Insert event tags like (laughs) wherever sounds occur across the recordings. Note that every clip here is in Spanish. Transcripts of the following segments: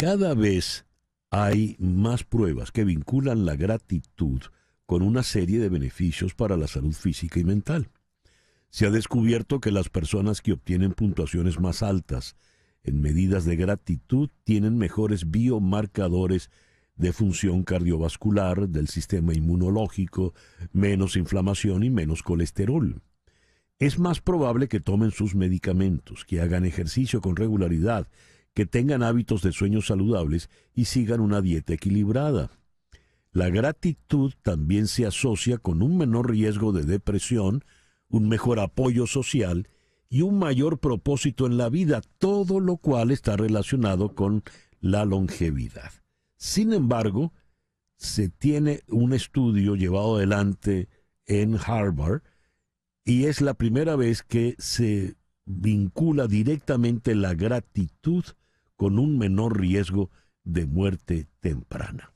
cada vez hay más pruebas que vinculan la gratitud con una serie de beneficios para la salud física y mental. Se ha descubierto que las personas que obtienen puntuaciones más altas en medidas de gratitud tienen mejores biomarcadores de función cardiovascular, del sistema inmunológico, menos inflamación y menos colesterol. Es más probable que tomen sus medicamentos, que hagan ejercicio con regularidad, que tengan hábitos de sueño saludables y sigan una dieta equilibrada. La gratitud también se asocia con un menor riesgo de depresión, un mejor apoyo social y un mayor propósito en la vida, todo lo cual está relacionado con la longevidad. Sin embargo, se tiene un estudio llevado adelante en Harvard y es la primera vez que se vincula directamente la gratitud con un menor riesgo de muerte temprana.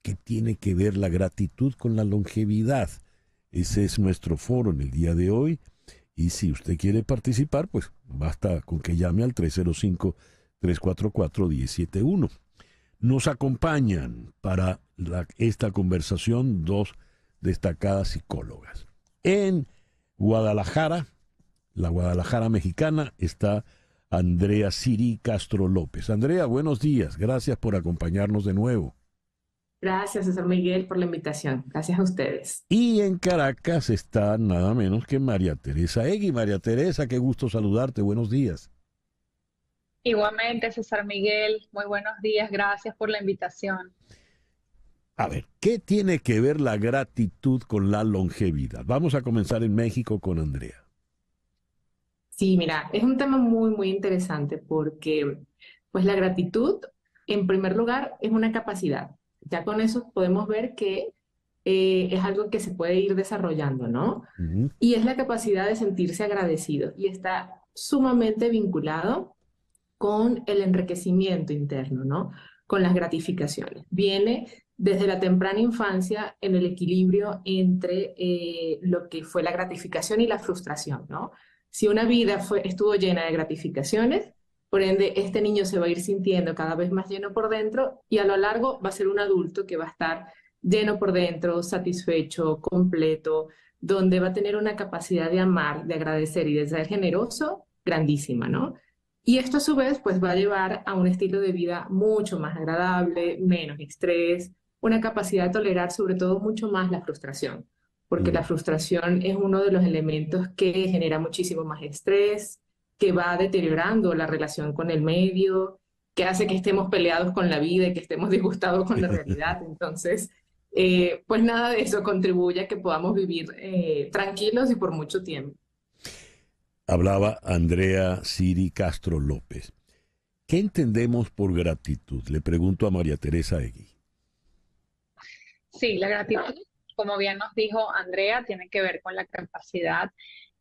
¿Qué tiene que ver la gratitud con la longevidad? Ese es nuestro foro en el día de hoy. Y si usted quiere participar, pues basta con que llame al 305-344-171. Nos acompañan para esta conversación dos destacadas psicólogas. En Guadalajara, la Guadalajara mexicana, está Andrea Siri Castro López. Andrea, buenos días. Gracias por acompañarnos de nuevo. Gracias, César Miguel, por la invitación. Gracias a ustedes. Y en Caracas está nada menos que María Teresa Egui. María Teresa, qué gusto saludarte. Buenos días. Igualmente, César Miguel, muy buenos días. Gracias por la invitación. A ver, ¿qué tiene que ver la gratitud con la longevidad? Vamos a comenzar en México con Andrea. Sí, mira, es un tema muy, muy interesante porque pues la gratitud, en primer lugar, es una capacidad. Ya con eso podemos ver que eh, es algo que se puede ir desarrollando, ¿no? Y es la capacidad de sentirse agradecido y está sumamente vinculado con el enriquecimiento interno, ¿no? Con las gratificaciones. Viene desde la temprana infancia en el equilibrio entre eh, lo que fue la gratificación y la frustración, ¿no? Si una vida estuvo llena de gratificaciones, por ende, este niño se va a ir sintiendo cada vez más lleno por dentro y a lo largo va a ser un adulto que va a estar lleno por dentro, satisfecho, completo, donde va a tener una capacidad de amar, de agradecer y de ser generoso grandísima, ¿no? Y esto a su vez pues va a llevar a un estilo de vida mucho más agradable, menos estrés, una capacidad de tolerar sobre todo mucho más la frustración porque la frustración es uno de los elementos que genera muchísimo más estrés, que va deteriorando la relación con el medio, que hace que estemos peleados con la vida y que estemos (laughs) disgustados con la realidad. (laughs) Entonces, eh, pues nada de eso contribuye a que podamos vivir eh, tranquilos y por mucho tiempo. Hablaba Andrea Siri Castro López. ¿Qué entendemos por gratitud? Le pregunto a María Teresa Egui. Sí, la gratitud como bien nos dijo Andrea, tiene que ver con la capacidad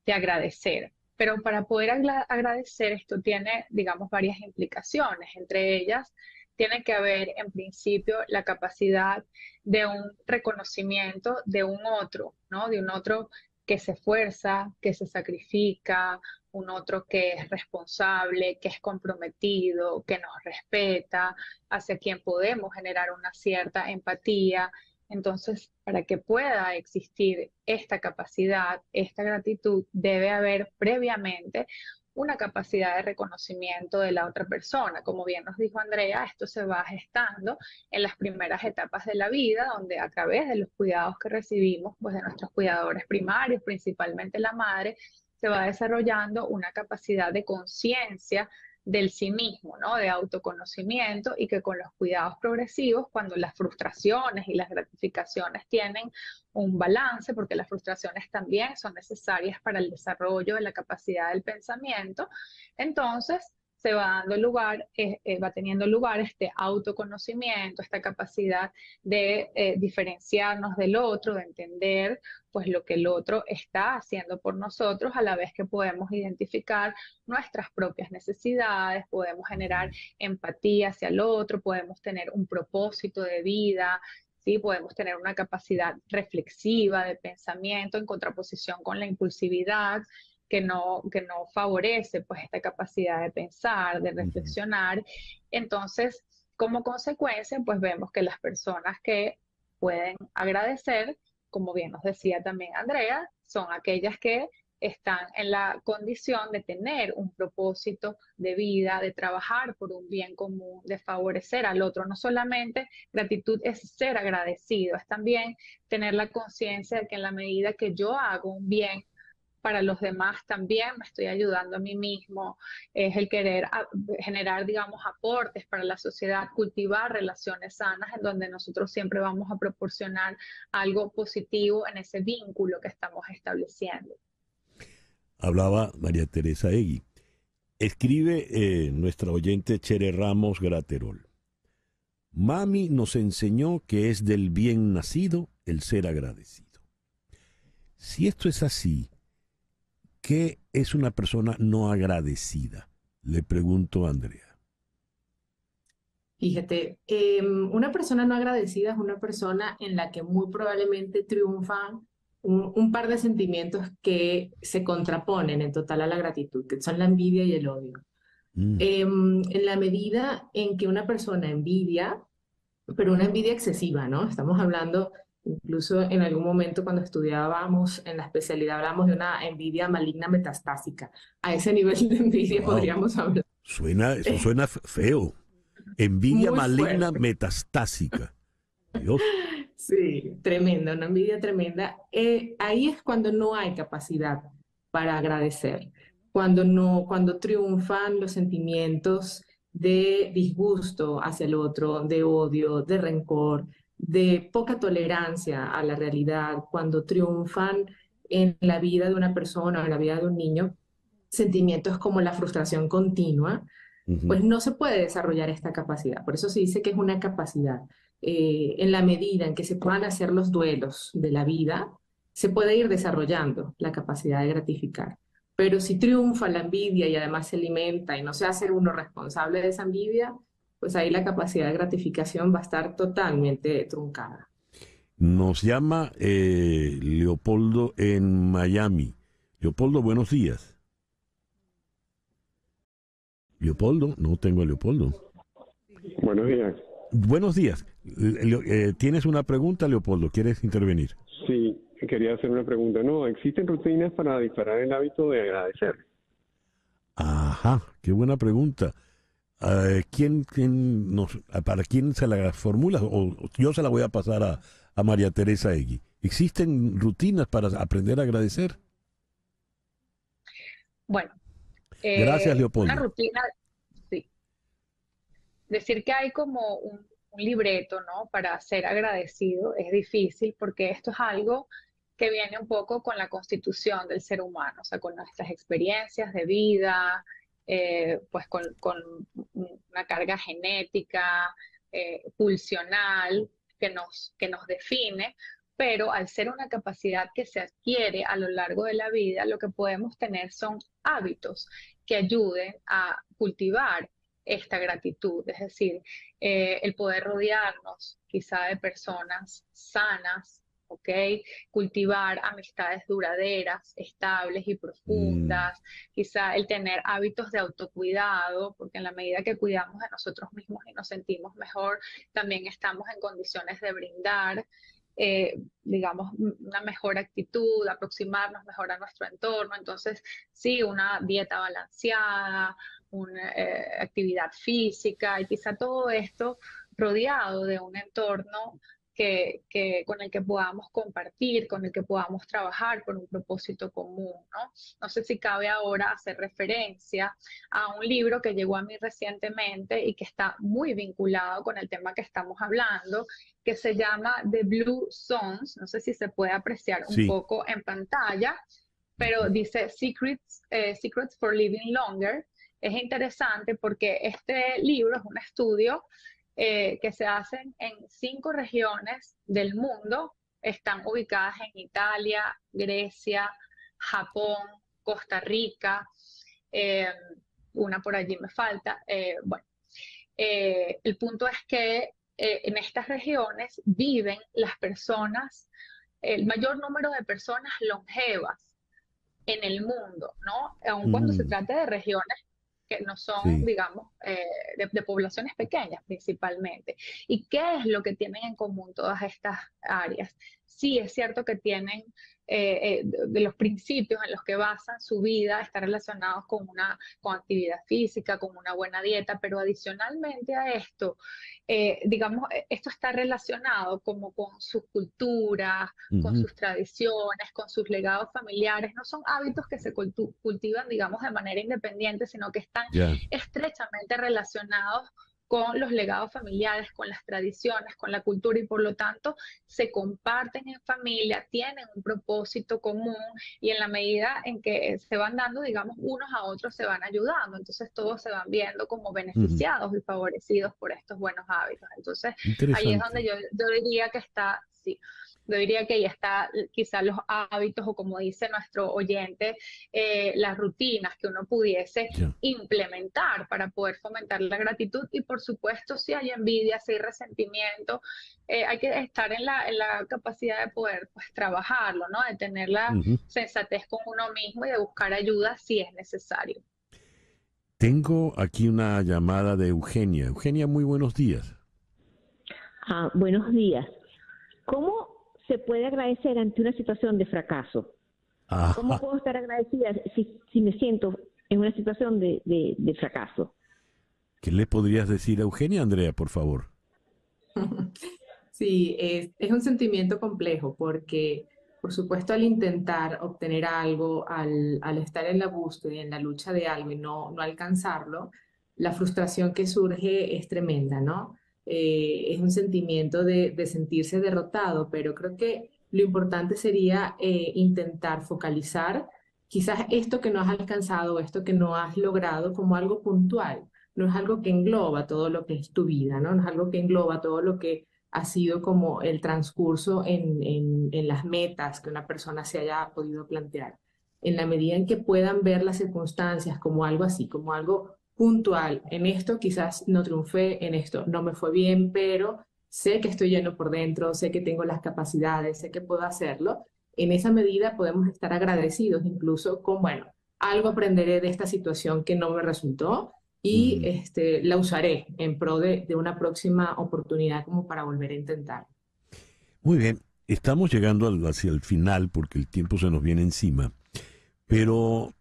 de agradecer. Pero para poder agradecer esto tiene, digamos, varias implicaciones. Entre ellas, tiene que haber, en principio, la capacidad de un reconocimiento de un otro, ¿no? De un otro que se esfuerza, que se sacrifica, un otro que es responsable, que es comprometido, que nos respeta, hacia quien podemos generar una cierta empatía entonces, para que pueda existir esta capacidad, esta gratitud, debe haber previamente una capacidad de reconocimiento de la otra persona. Como bien nos dijo Andrea, esto se va gestando en las primeras etapas de la vida, donde a través de los cuidados que recibimos, pues de nuestros cuidadores primarios, principalmente la madre, se va desarrollando una capacidad de conciencia del sí mismo, ¿no? De autoconocimiento y que con los cuidados progresivos, cuando las frustraciones y las gratificaciones tienen un balance, porque las frustraciones también son necesarias para el desarrollo de la capacidad del pensamiento, entonces se va dando lugar, eh, eh, va teniendo lugar este autoconocimiento, esta capacidad de eh, diferenciarnos del otro, de entender pues lo que el otro está haciendo por nosotros, a la vez que podemos identificar nuestras propias necesidades, podemos generar empatía hacia el otro, podemos tener un propósito de vida, ¿sí? podemos tener una capacidad reflexiva de pensamiento en contraposición con la impulsividad que no, que no favorece pues esta capacidad de pensar, de reflexionar. Entonces, como consecuencia, pues vemos que las personas que pueden agradecer, como bien nos decía también Andrea, son aquellas que están en la condición de tener un propósito de vida, de trabajar por un bien común, de favorecer al otro. No solamente gratitud es ser agradecido, es también tener la conciencia de que en la medida que yo hago un bien para los demás también me estoy ayudando a mí mismo, es el querer generar, digamos, aportes para la sociedad, cultivar relaciones sanas en donde nosotros siempre vamos a proporcionar algo positivo en ese vínculo que estamos estableciendo hablaba María Teresa Egui. Escribe eh, nuestra oyente Chere Ramos Graterol. Mami nos enseñó que es del bien nacido el ser agradecido. Si esto es así, ¿qué es una persona no agradecida? Le pregunto a Andrea. Fíjate, em, una persona no agradecida es una persona en la que muy probablemente triunfan un, par de sentimientos que se contraponen en total a la gratitud, que son la envidia y el odio. Mm. Em, en la medida en que una persona envidia, pero una envidia excesiva, ¿no? Estamos hablando, incluso en algún momento cuando estudiábamos en la especialidad, hablamos de una envidia maligna metastásica. A ese (laughs) nivel de envidia podríamos hablar. Suena, eso (laughs) suena feo. Envidia maligna metastásica. Dios. Sí, tremenda, una envidia tremenda. Eh, ahí es cuando no hay capacidad para agradecer, cuando no, cuando triunfan los sentimientos de disgusto hacia el otro, de odio, de rencor, de poca tolerancia a la realidad, cuando triunfan en la vida de una persona o en la vida de un niño sentimientos como la frustración continua, pues no se puede desarrollar esta capacidad. Por eso se dice que es una capacidad. Eh, en la medida en que se puedan hacer los duelos de la vida, se puede ir desarrollando la capacidad de gratificar. Pero si triunfa la envidia y además se alimenta y no se hace uno responsable de esa envidia, pues ahí la capacidad de gratificación va a estar totalmente truncada. Nos llama eh, Leopoldo en Miami. Leopoldo, buenos días. Leopoldo, no tengo a Leopoldo. Buenos días. Buenos días. Eh, ¿Tienes una pregunta, Leopoldo? ¿Quieres intervenir? Sí, quería hacer una pregunta. No, ¿existen rutinas para disparar el hábito de agradecer? Ajá, qué buena pregunta. Eh, ¿quién, quién nos, ¿Para quién se la formula? O yo se la voy a pasar a, a María Teresa Egui. ¿Existen rutinas para aprender a agradecer? Bueno. Gracias, eh, Leopoldo. Una rutina, decir que hay como un, libreto, ¿no? Para ser agradecido es difícil porque esto es algo que viene un poco con la constitución del ser humano, o sea, con nuestras experiencias de vida, eh, pues con, una carga genética, eh, pulsional que nos, que nos define, pero al ser una capacidad que se adquiere a lo largo de la vida, lo que podemos tener son hábitos que ayuden a cultivar esta gratitud, es decir, eh, el poder rodearnos quizá de personas sanas, ¿ok? Cultivar amistades duraderas, estables y profundas, mm. quizá el tener hábitos de autocuidado, porque en la medida que cuidamos de nosotros mismos y nos sentimos mejor, también estamos en condiciones de brindar. Eh, digamos, una mejor actitud, aproximarnos mejor a nuestro entorno. Entonces, sí, una dieta balanceada, una eh, actividad física y quizá todo esto rodeado de un entorno que, con el que podamos compartir, con el que podamos trabajar con un propósito común, ¿no? No sé si cabe ahora hacer referencia a un libro que llegó a mí recientemente y que está muy vinculado con el tema que estamos hablando, que se llama The Blue Zones, no sé si se puede apreciar un poco en pantalla, pero dice Secrets, eh, Secrets for Living Longer, es interesante porque este libro es un estudio eh, que se hace en cinco regiones del mundo. Están ubicadas en Italia, Grecia, Japón, Costa Rica, eh, una por allí me falta. Eh, bueno, el punto es que en estas regiones viven las personas, el mayor número de personas longevas en el mundo, ¿no? Aun cuando se mm. trate de regiones que no son, digamos, eh, de, poblaciones pequeñas principalmente. ¿Y qué es lo que tienen en común todas estas áreas? Sí, es cierto que tienen eh, eh, de los principios en los que basan su vida están relacionados con una con actividad física, con una buena dieta, pero adicionalmente a esto, eh, digamos, esto está relacionado como con sus culturas, con sus tradiciones, con sus legados familiares. No son hábitos que se cultivan, digamos, de manera independiente, sino que están estrechamente relacionados con los legados familiares, con las tradiciones, con la cultura y por lo tanto se comparten en familia, tienen un propósito común y en la medida en que se van dando, digamos, unos a otros se van ayudando, entonces todos se van viendo como beneficiados y favorecidos por estos buenos hábitos. Entonces ahí es donde yo, yo diría que está, sí, yo diría que ahí está quizás los hábitos o como dice nuestro oyente, eh, las rutinas que uno pudiese implementar para poder fomentar la gratitud y por supuesto si hay envidia, si hay resentimiento, eh, hay que estar en la, en la, capacidad de poder pues trabajarlo, ¿no? De tener la sensatez con uno mismo y de buscar ayuda si es necesario. Tengo aquí una llamada de Eugenia. Eugenia, muy buenos días. Ah, buenos días. ¿Cómo se puede agradecer ante una situación de fracaso? ¿Cómo puedo estar agradecida si, me siento en una situación de, fracaso? ¿Qué le podrías decir a Eugenia, Andrea, por favor? (laughs) Sí, es, es, un sentimiento complejo porque, por supuesto, al intentar obtener algo, al, al, estar en la búsqueda, en la lucha de algo y no, no alcanzarlo, la frustración que surge es tremenda, ¿no? Eh, es un sentimiento de, sentirse derrotado, pero creo que lo importante sería eh, intentar focalizar quizás esto que no has alcanzado, esto que no has logrado como algo puntual, no es algo que engloba todo lo que es tu vida, ¿no? Es algo que engloba todo lo que ha sido como el transcurso en, en las metas que una persona se haya podido plantear. En la medida en que puedan ver las circunstancias como algo así, como algo puntual. En esto quizás no triunfé, en esto no me fue bien, pero sé que estoy lleno por dentro, sé que tengo las capacidades, sé que puedo hacerlo. En esa medida podemos estar agradecidos incluso con, bueno, algo aprenderé de esta situación que no me resultó y este, la usaré en pro de, de una próxima oportunidad como para volver a intentar. Muy bien, estamos llegando hacia el final porque el tiempo se nos viene encima, pero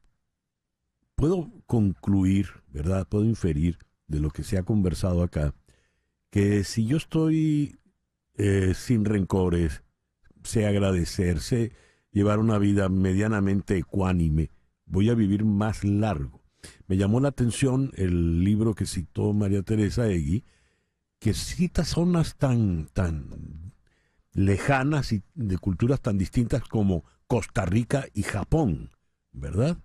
puedo concluir, ¿verdad? Puedo inferir de lo que se ha conversado acá, que si yo estoy eh, sin rencores, sé agradecer, sé llevar una vida medianamente ecuánime, voy a vivir más largo. Me llamó la atención el libro que citó María Teresa Egui, que cita zonas tan, tan lejanas y de culturas tan distintas como Costa Rica y Japón, ¿verdad?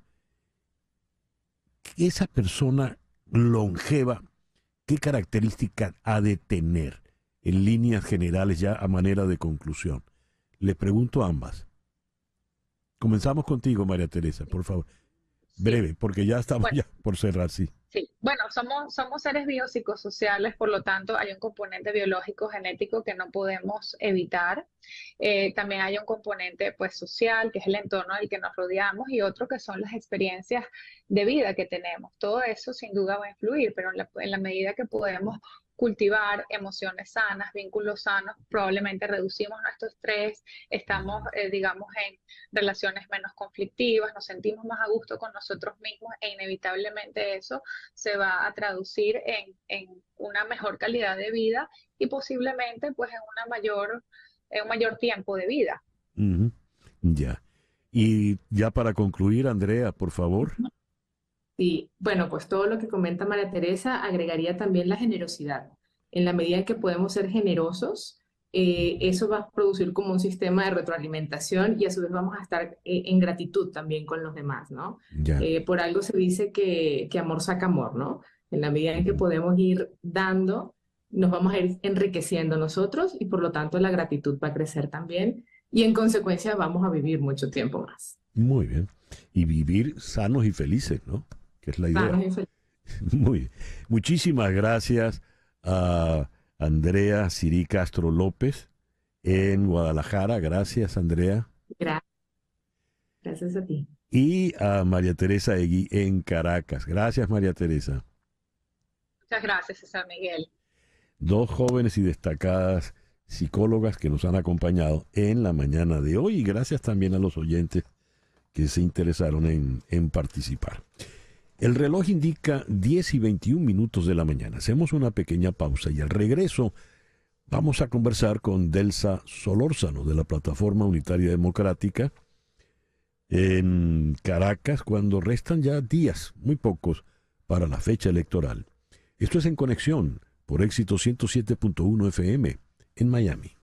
Esa persona longeva, ¿qué características ha de tener en líneas generales ya a manera de conclusión? Le pregunto a ambas. Comenzamos contigo, María Teresa, por favor. Breve, porque ya estamos ya por cerrar, sí. Sí, bueno, somos, somos seres biopsicosociales, por lo tanto hay un componente biológico genético que no podemos evitar. Eh, también hay un componente pues, social, que es el entorno del que nos rodeamos, y otro que son las experiencias de vida que tenemos. Todo eso sin duda va a influir, pero en la, en la medida que podemos cultivar emociones sanas, vínculos sanos, probablemente reducimos nuestro estrés, estamos, eh, digamos, en relaciones menos conflictivas, nos sentimos más a gusto con nosotros mismos e inevitablemente eso se va a traducir en, una mejor calidad de vida y posiblemente pues en una mayor, en un mayor tiempo de vida. Ya. Y ya para concluir, Andrea, por favor. Sí, bueno, pues todo lo que comenta María Teresa agregaría también la generosidad. En la medida en que podemos ser generosos, eh, eso va a producir como un sistema de retroalimentación y a su vez vamos a estar eh, en gratitud también con los demás, ¿no? Eh, por algo se dice que, que amor saca amor, ¿no? En la medida en que podemos ir dando, nos vamos a ir enriqueciendo nosotros y por lo tanto la gratitud va a crecer también y en consecuencia vamos a vivir mucho tiempo más. Muy bien. Y vivir sanos y felices, ¿no? Que es la idea. Muy (laughs) Muchísimas gracias a Andrea Siri Castro López en Guadalajara. Gracias, Andrea. Gracias. Gracias a ti. y a María Teresa Egui en Caracas. Gracias, María Teresa. Muchas gracias, César Miguel. Dos jóvenes y destacadas psicólogas que nos han acompañado en la mañana de hoy y gracias también a los oyentes que se interesaron en, en participar. El reloj indica 10 y 21 minutos de la mañana. Hacemos una pequeña pausa y al regreso vamos a conversar con Delsa Solórzano de la Plataforma Unitaria Democrática en Caracas cuando restan ya días, muy pocos, para la fecha electoral. Esto es en conexión por éxito 107.1 FM en Miami.